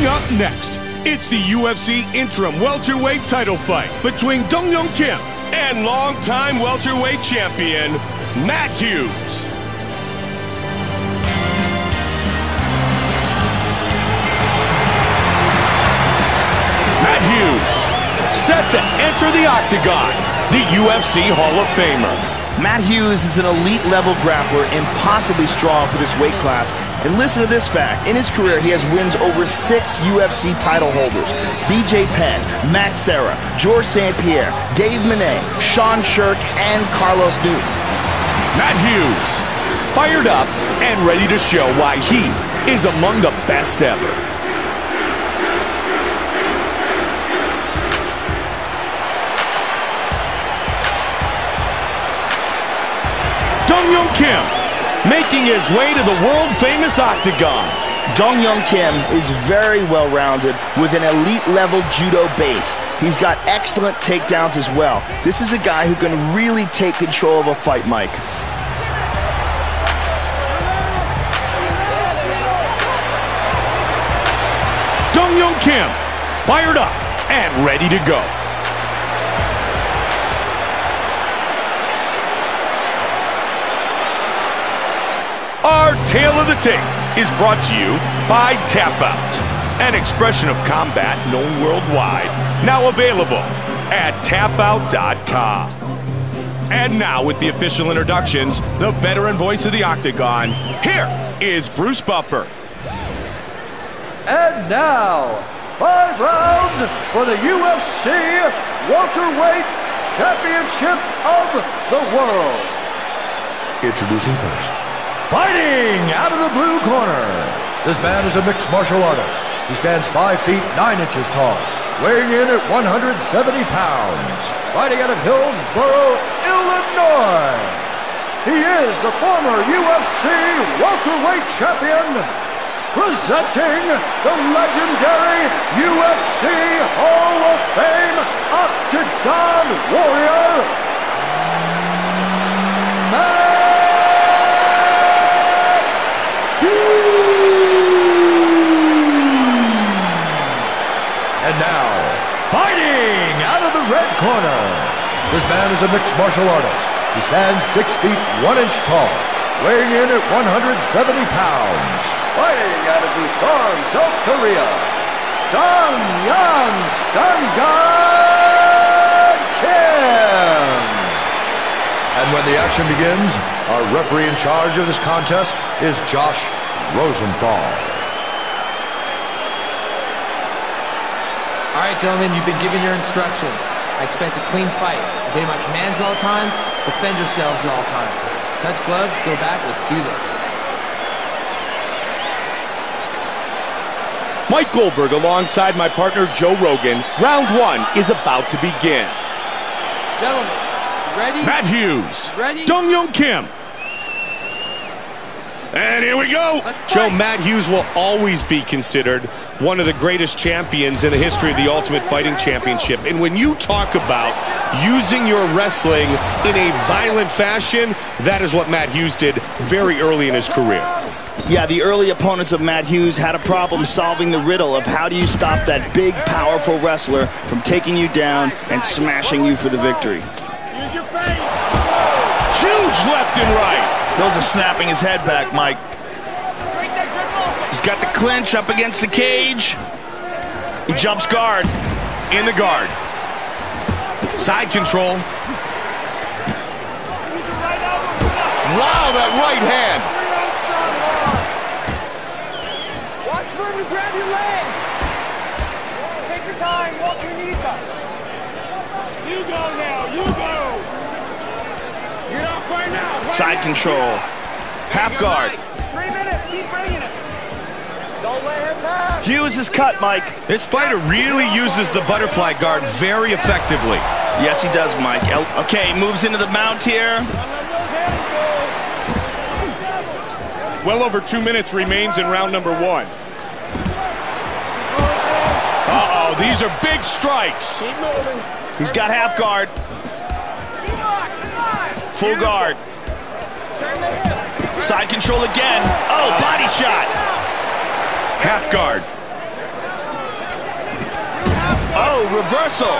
Coming up next, it's the UFC interim welterweight title fight between Dong Hyun Kim and longtime welterweight champion Matt Hughes. Matt Hughes, set to enter the octagon, the UFC Hall of Famer. Matt Hughes is an elite level grappler, impossibly strong for this weight class. And listen to this fact. In his career, he has wins over six UFC title holders. BJ Penn, Matt Serra, Georges St. Pierre, Dave Menne, Sean Sherk, and Carlos Newton. Matt Hughes, fired up and ready to show why he is among the best ever. Dong Hyun Kim, making his way to the world-famous Octagon. Dong Hyun Kim is very well-rounded with an elite-level judo base. He's got excellent takedowns as well. This is a guy who can really take control of a fight, Mike. Dong Hyun Kim, fired up and ready to go. Our Tale of the Tape is brought to you by Tap Out, an expression of combat known worldwide, now available at tapout.com. And now, with the official introductions, the veteran voice of the Octagon, here is Bruce Buffer. And now, five rounds for the UFC Welterweight Championship of the World. Introducing first. Fighting out of the blue corner. This man is a mixed martial artist. He stands 5 feet 9 inches tall, weighing in at 170 pounds. Fighting out of Hillsboro, Illinois. He is the former UFC welterweight champion, presenting the legendary UFC Hall of Fame Octagon Warrior, Matt And now, fighting out of the red corner. This man is a mixed martial artist. He stands 6 feet 1 inch tall, weighing in at 170 pounds. Fighting out of Busan, South Korea, Dong Yan Stungun Kim. And when the action begins, our referee in charge of this contest is Josh Rosenthal. All right, gentlemen, you've been given your instructions. I expect a clean fight. Obey my commands at all times. Defend yourselves at all times. Touch gloves, go back, let's do this. Mike Goldberg alongside my partner Joe Rogan. Round one is about to begin. Gentlemen, ready? Matt Hughes. Ready? Dong Hyun Kim. And here we go. Joe. Matt Hughes will always be considered one of the greatest champions in the history of the Ultimate Fighting Championship. And when you talk about using your wrestling in a violent fashion, that is what Matt Hughes did very early in his career. Yeah, the early opponents of Matt Hughes had a problem solving the riddle of how do you stop that big, powerful wrestler from taking you down and smashing you for the victory. Huge left and right. Those are snapping his head back, Mike. He's got the clinch up against the cage. He jumps guard. In the guard. Side control. Wow, that right hand. Watch for him to grab your leg. Take your time. Walk your knees up. You go now. You go. Side control. Half guard. Three minutes. Keep bringing it. Don't let him pass. Hughes is cut, Mike. This fighter really uses the butterfly guard very effectively. Yes, he does, Mike. Okay, moves into the mount here. Well over two minutes remains in round number one. Uh-oh, these are big strikes. He's got half guard. Full guard. Turn the hip. Side control again. Oh, body shot. Half guard. Oh, reversal.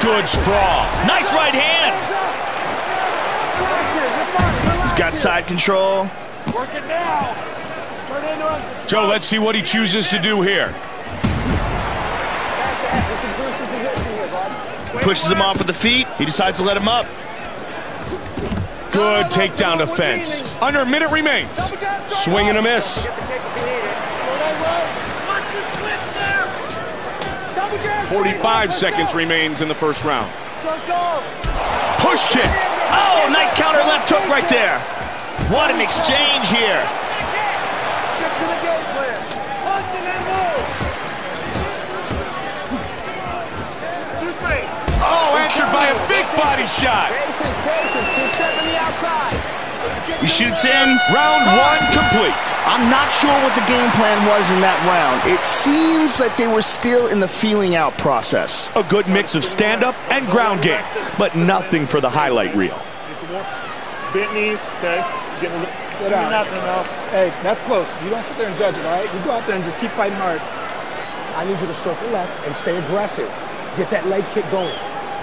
Good sprawl. Nice right hand. He's got side control. Work it now. Joe, let's see what he chooses to do here. Pushes him off with the feet. He decides to let him up. Good takedown defense. Under a minute remains. Swing and a miss. 45 seconds remains in the first round. Push kick. Oh, nice counter left hook right there. What an exchange here. Stick to the game plan. Punch and then move. Two, three. Oh, answered by a big body shot. Patience, patience. Keep stepping the outside. He shoots in. Round one complete. I'm not sure what the game plan was in that round. It seems that they were still in the feeling out process. A good mix of stand-up and ground game, but nothing for the highlight reel. Bent knees, okay? Sit down. nothing though. Hey, that's close. You don't sit there and judge it, all right? You go out there and just keep fighting hard. I need you to circle left and stay aggressive. Get that leg kick going.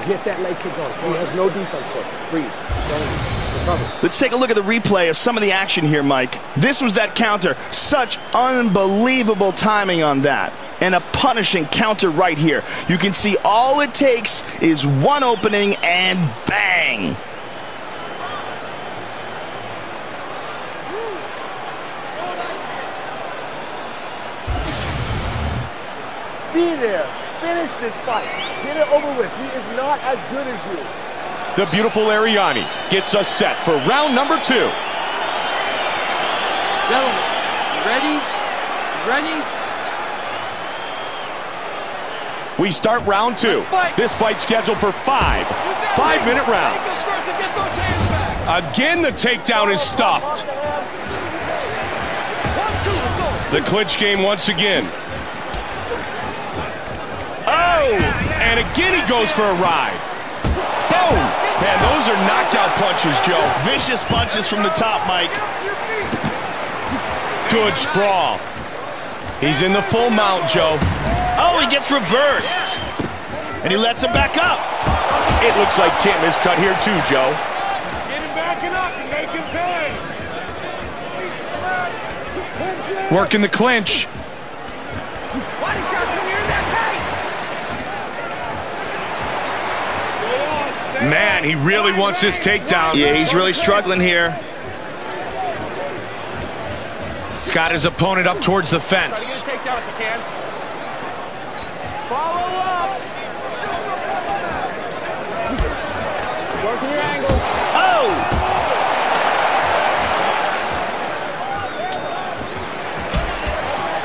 Get that leg kick going. He has no defense coach. Breathe. Don't. Let's take a look at the replay of some of the action here, Mike. This was that counter. Such unbelievable timing on that. And a punishing counter right here. You can see all it takes is one opening and bang. Be there. Finish this fight. Get it over with. He is not as good as you. The beautiful Arianny gets us set for round number two. Gentlemen, ready? Ready? We start round two. This fight scheduled for five five-minute rounds. Again, the takedown is stuffed. The clinch game once again. Oh! And again he goes for a ride. Boom! Man, those are knockout punches, Joe. Vicious punches from the top, Mike. Good sprawl. He's in the full mount, Joe. Oh, he gets reversed. And he lets him back up. It looks like Kim is cut here too, Joe. Get him backing up and make him pay. Working the clinch. Body shots when you're in that tight. Man, he really wants this takedown. Yeah, he's really struggling here. He's got his opponent up towards the fence. Takedown if you can. Follow up. Working your angles. Oh!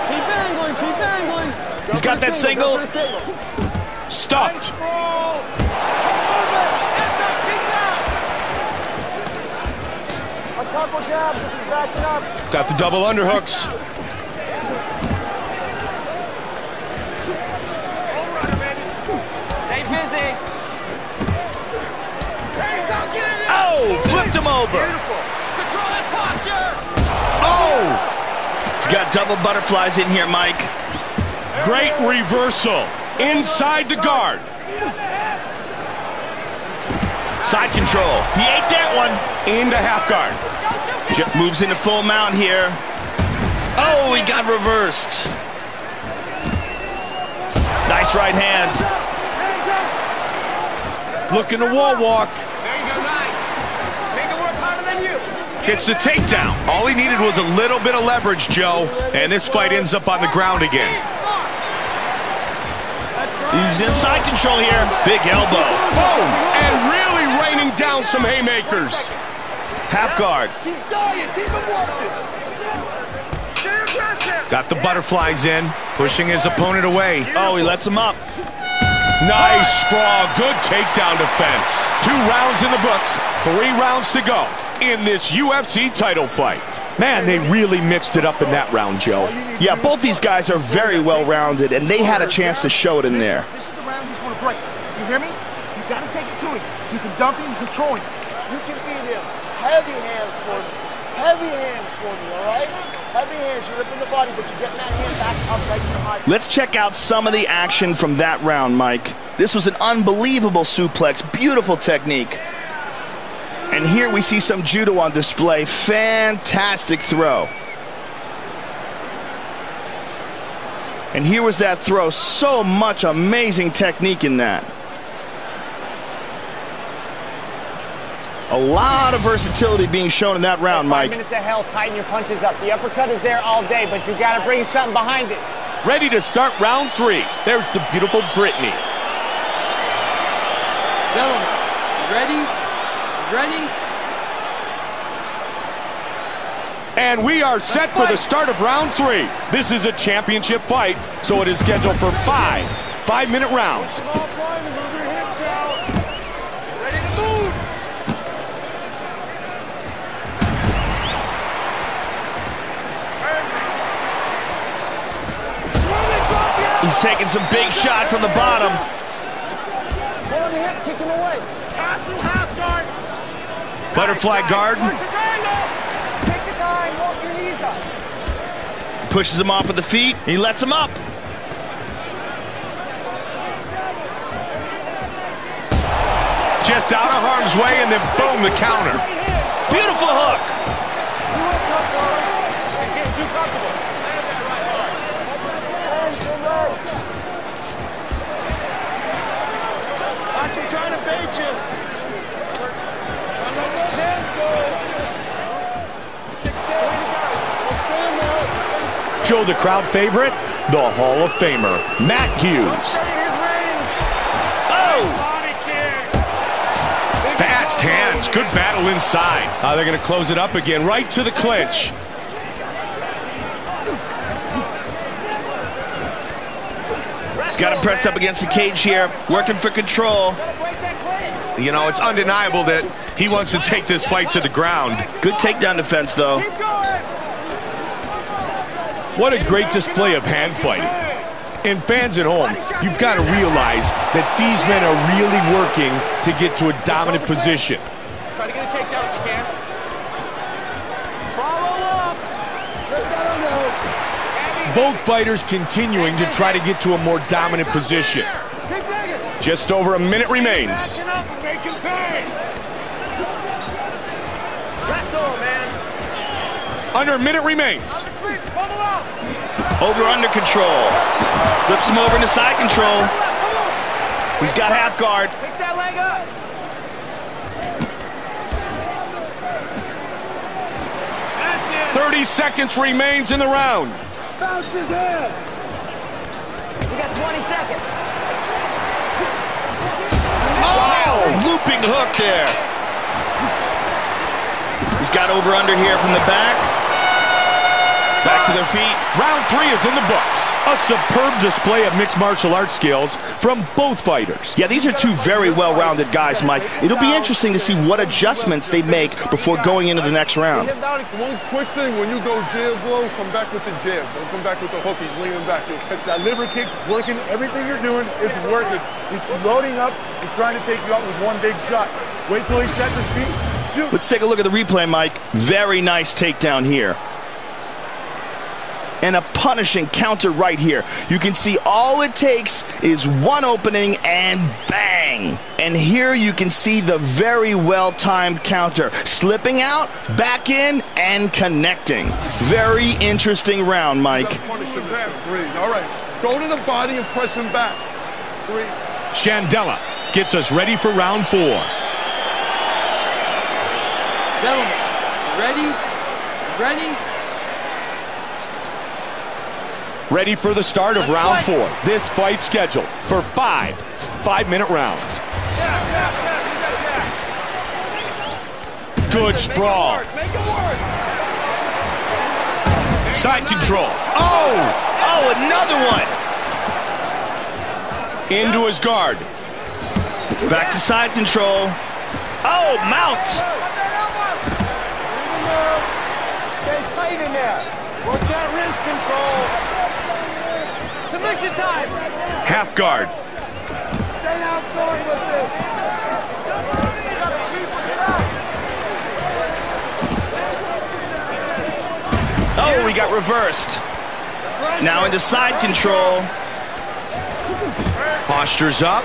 Keep angling, keep angling. He's got that single. Stuffed. Got the double underhooks. Stay busy. There you go, get. Oh, flipped him over. Control that posture. Oh! He's got double butterflies in here, Mike. Great reversal. Inside the guard. Side control. He ate that one. Into half guard. Moves into full mount here. Oh, he got reversed. Nice right hand. Looking to wall walk. There you go, nice. Make it work harder than you. Gets the takedown. All he needed was a little bit of leverage, Joe. And this fight ends up on the ground again. He's inside control here. Big elbow. Boom! And really raining down some haymakers. Half guard. He's dying. Keep him working. Got the butterflies in, pushing his opponent away. Oh, he lets him up. Nice sprawl. Good takedown defense. Two rounds in the books. Three rounds to go in this UFC title fight. Man, they really mixed it up in that round, Joe. Yeah, both these guys are very well rounded, and they had a chance to show it in there. This is the round he's going to break. You hear me? You got to take it to him. You can dump him, control him. You can beat him. Heavy hands for me. Heavy hands for me, all right? Heavy hands, you're ripping the body, but you're getting that hand back up nice and high. Let's check out some of the action from that round, Mike. This was an unbelievable suplex, beautiful technique. And here we see some judo on display. Fantastic throw. And here was that throw. So much amazing technique in that. A lot of versatility being shown in that round, Mike. Five minutes of hell, tighten your punches up. The uppercut is there all day, but you gotta bring something behind it. Ready to start round three. There's the beautiful Brittney. Gentlemen, ready? Ready? And we are set for the start of round three. This is a championship fight, so it is scheduled for five five-minute rounds. He's taking some big shots on the bottom. Butterfly guard. Pushes him off with the feet. He lets him up. Just out of harm's way, and then boom, the counter. Beautiful hook. Joe, the crowd favorite, the Hall of Famer, Matt Hughes. Oh! Fast hands, good battle inside. Uh, they're going to close it up again, right to the clinch. Got him pressed up against the cage here, working for control. You know, it's undeniable that he wants to take this fight to the ground. Good takedown defense, though. What a great display of hand fighting. And fans at home, you've got to realize that these men are really working to get to a dominant position. Try to get a takedown if you can. Both fighters continuing to try to get to a more dominant position. Just over a minute remains. Action up and make him pay. Wrestle, man. Under a minute remains. Over under control. Flips him over into side control. He's got half guard. Pick that leg up. 30 seconds remains in the round. Bounce his head. We got 20 seconds. Oh, looping hook there. He's got over under here from the back. Back to their feet. Round three is in the books. A superb display of mixed martial arts skills from both fighters. Yeah, these are two very well-rounded guys, Mike. It'll be interesting to see what adjustments they make before going into the next round. One quick thing, when you go jab blow, come back with the jab. Don't come back with the hook. He's leaning back. You'll catch That liver kick's working. Everything you're doing is working. He's loading up. He's trying to take you out with one big shot. Wait till he sets his feet. Shoot. Let's take a look at the replay, Mike. Very nice takedown here. And a punishing counter right here. You can see all it takes is one opening and bang. And here you can see the very well-timed counter. Slipping out, back in, and connecting. Very interesting round, Mike. Punish him back. Breathe. All right. Go to the body and press him back. Three. Chandella gets us ready for round four. Gentlemen, ready? Ready? Ready for the start of round four. This fight scheduled for five five-minute rounds. Good sprawl. Side control. Oh! Oh, another one. Into his guard. Back to side control. Oh, mount. Stay tight in there. Work that wrist control. Submission time. Half guard. Stay outside with it. Oh, Oh, we got reversed. Now into side control. Postures up.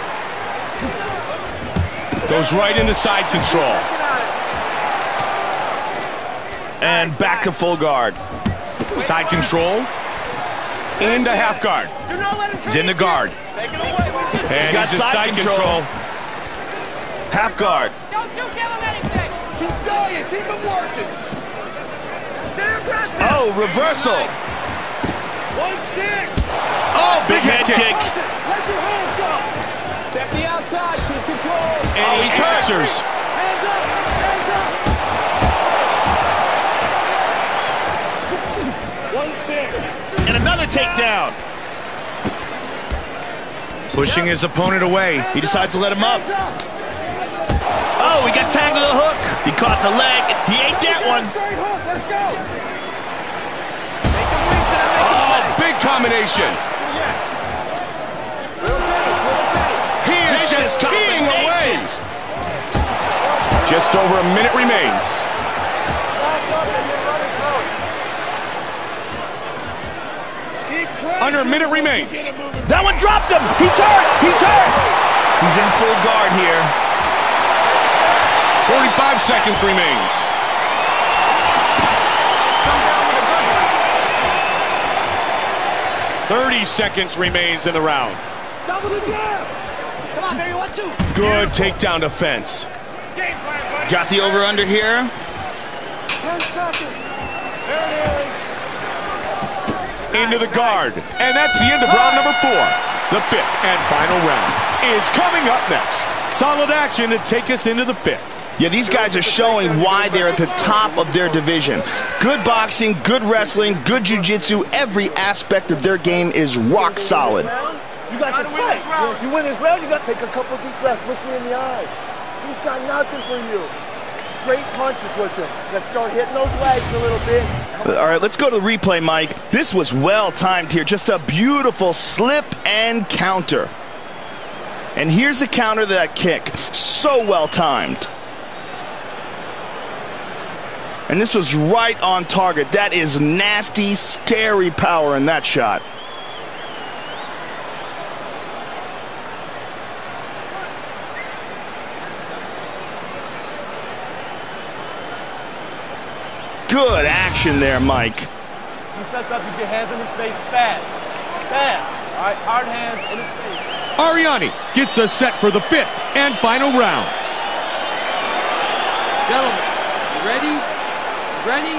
Goes right into side control. And back to full guard. Side control. Into half guard. He's in the guard. And He's got in side side control. control. Half guard. Don't you give him anything! Keep going, keep him working! Oh, reversal. One six! Oh, Big head kick. Let your hands go! Step the outside, keep control! And he answers. Hands up! Hands up! One six! And another takedown. Pushing his opponent away. He decides to let him up. Oh, he got tagged to the hook. He caught the leg. He ate that one. Straight hook, let's go! Oh, big combination. Just over a minute remains. Under a minute remains. That one dropped him. He's hurt. He's hurt. He's in full guard here. 45 seconds remains. Thirty seconds remains in the round. Double the jab! Come on, baby, one, two! Good takedown defense. Game plan, buddy! Got the over under here. Ten seconds! There it is! Into the guard. And that's the end of round number four. The fifth and final round is coming up next. Solid action to take us into the fifth. Yeah, these guys are showing why they're at the top of their division. Good boxing, good wrestling, good jiu-jitsu. Every aspect of their game is rock solid. You got to win this round. You win this round, you got to take a couple deep breaths. Look me in the eye. He's got nothing for you. Straight punches with him. Let's start hitting those legs a little bit. All right, let's go to the replay, Mike. This was well timed here. Just a beautiful slip and counter. And here's the counter to that kick. So well timed. And this was right on target. That is nasty, scary power in that shot. Good action there, Mike. He sets up, you get hands in his face fast. Fast. All right, hard hands in his face. Arianny gets us set for the fifth and final round. Gentlemen, ready? Ready?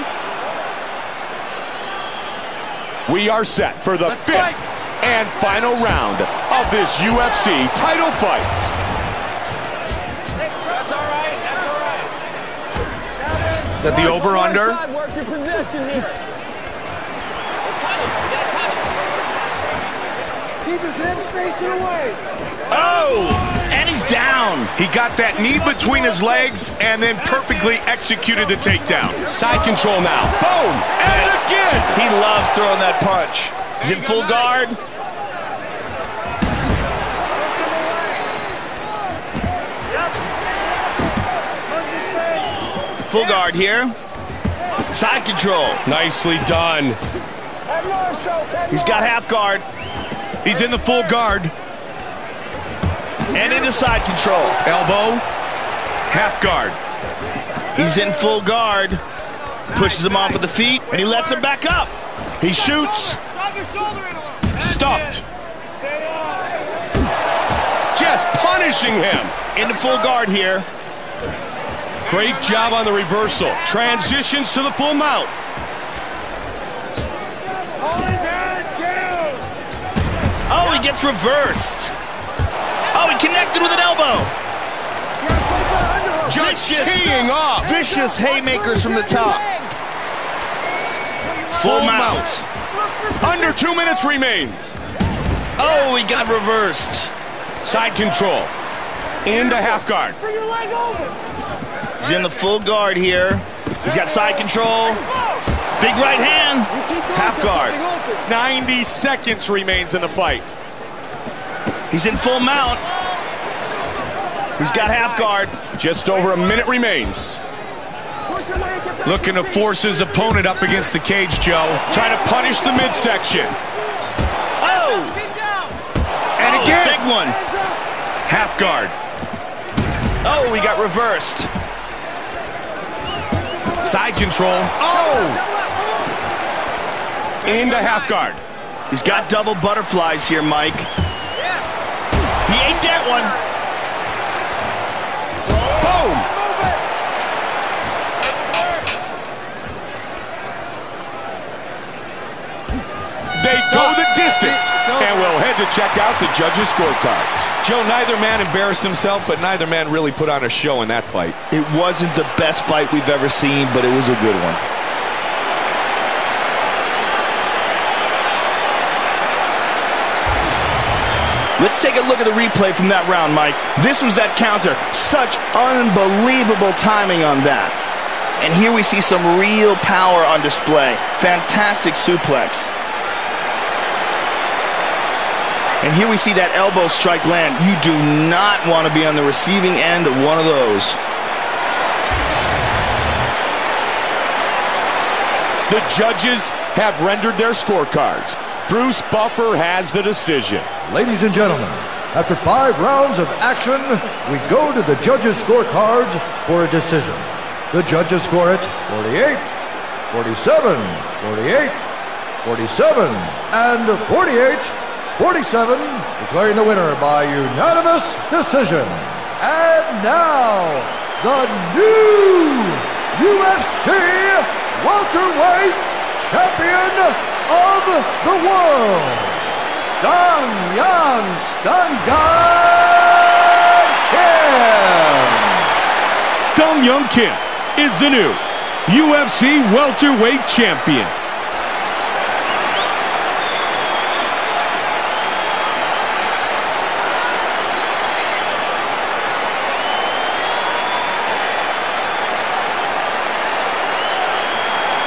We are set for the Let's fifth fight. and final round of this UFC title fight. That the over-under? Work your position here. Keep his hips facing away. Oh, and he's down. He got that knee between his legs and then perfectly executed the takedown. Side control now. Boom! And again! He loves throwing that punch. He's in full guard. Full guard here. Side control. Nicely done. He's got half guard He's in the full guard. and into side control. Elbow. Half guard. He's in full guard. Pushes him off with the feet and he lets him back up. He shoots. Drive your shoulder in a little. Stuffed. Just punishing him. Into full guard here. Great job on the reversal. Transitions to the full mount. Hold his head down. Oh, he gets reversed. Oh, he connected with an elbow. Just Vicious. teeing off. Vicious haymakers from the top. Full mount. Under two minutes remains. Oh, he got reversed. Side control. Into half guard. Bring your leg over. He's in the full guard here. He's got side control. Big right hand. Half guard. 90 seconds remains in the fight. He's in full mount. He's got half guard. Just over a minute remains. Push your leg, get Looking to force his opponent up against the cage, Joe. Trying to punish the midsection. Oh! And Oh, again. big one. Half guard. Oh, we got reversed. Side control. Oh! Into half guard. He's got double butterflies here, Mike. He ate that one. Boom! They go the distance, and we'll head to check out the judges' scorecards. Joe, neither man embarrassed himself, but neither man really put on a show in that fight. It wasn't the best fight we've ever seen, but it was a good one. Let's take a look at the replay from that round, Mike. This was that counter. Such unbelievable timing on that. And here we see some real power on display. Fantastic suplex. And here we see that elbow strike land. You do not want to be on the receiving end of one of those. The judges have rendered their scorecards. Bruce Buffer has the decision. Ladies and gentlemen, after five rounds of action, we go to the judges' scorecards for a decision. The judges score it 48, 47, 48, 47, and 48, 47, declaring the winner by unanimous decision. And now, the new UFC welterweight champion of the world, Dong Yang Stungun Kim. Dong Hyun Kim is the new UFC welterweight champion.